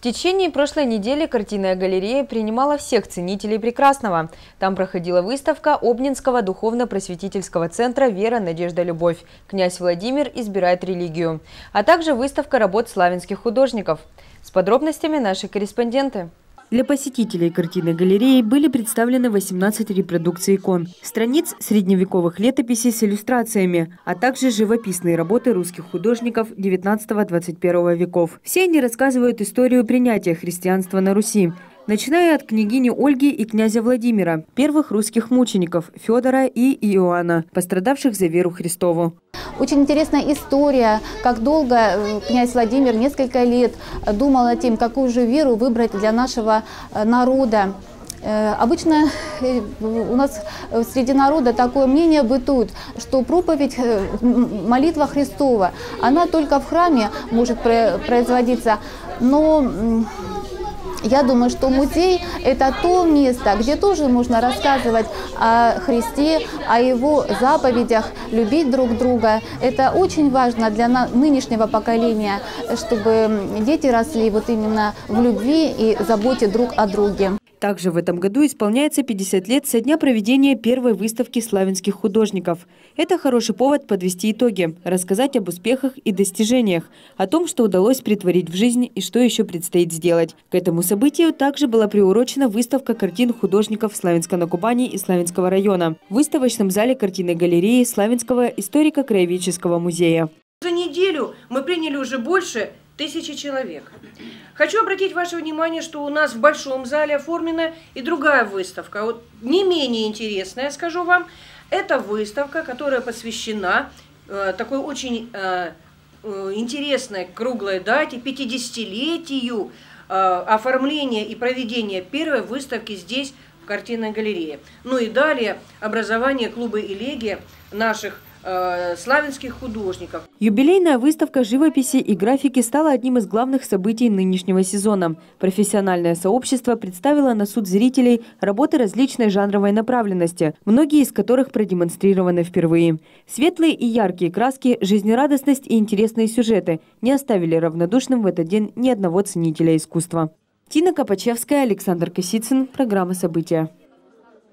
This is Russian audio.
В течение прошлой недели картинная галерея принимала всех ценителей прекрасного. Там проходила выставка Обнинского духовно-просветительского центра «Вера, надежда, любовь. Князь Владимир избирает религию», а также выставка работ славянских художников. С подробностями наши корреспонденты. Для посетителей картины галереи были представлены 18 репродукций икон, страниц средневековых летописей с иллюстрациями, а также живописные работы русских художников 19-21 веков. Все они рассказывают историю принятия христианства на Руси, начиная от княгини Ольги и князя Владимира, первых русских мучеников Федора и Иоанна, пострадавших за веру Христову. Очень интересная история, как долго э, князь Владимир несколько лет думал о тем, какую же веру выбрать для нашего э, народа. Э, обычно у нас среди народа такое мнение бытует, что проповедь, молитва Христова, она только в храме может производиться, но я думаю, что музей – это то место, где тоже можно рассказывать о Христе, о Его заповедях, любить друг друга. Это очень важно для нынешнего поколения, чтобы дети росли вот именно в любви и заботе друг о друге. Также в этом году исполняется 50 лет со дня проведения первой выставки славянских художников. Это хороший повод подвести итоги, рассказать об успехах и достижениях, о том, что удалось притворить в жизнь и что еще предстоит сделать. К этому событию также была приурочена выставка картин художников Славянска-на-Кубани и Славянского района в выставочном зале картинной галереи Славянского историко-краеведческого музея. За неделю мы приняли уже больше тысячи человек. Хочу обратить ваше внимание, что у нас в большом зале оформлена и другая выставка, вот не менее интересная, скажу вам. Это выставка, которая посвящена э, такой очень э, э интересной круглой дате, 50-летию э, оформления и проведения первой выставки здесь, в картинной галерее. Ну и далее образование клуба «Элегия» наших славянских художников. Юбилейная выставка живописи и графики стала одним из главных событий нынешнего сезона. Профессиональное сообщество представило на суд зрителей работы различной жанровой направленности, многие из которых продемонстрированы впервые. Светлые и яркие краски, жизнерадостность и интересные сюжеты не оставили равнодушным в этот день ни одного ценителя искусства. Тина Копачевская, Александр Косицын. Программа «События».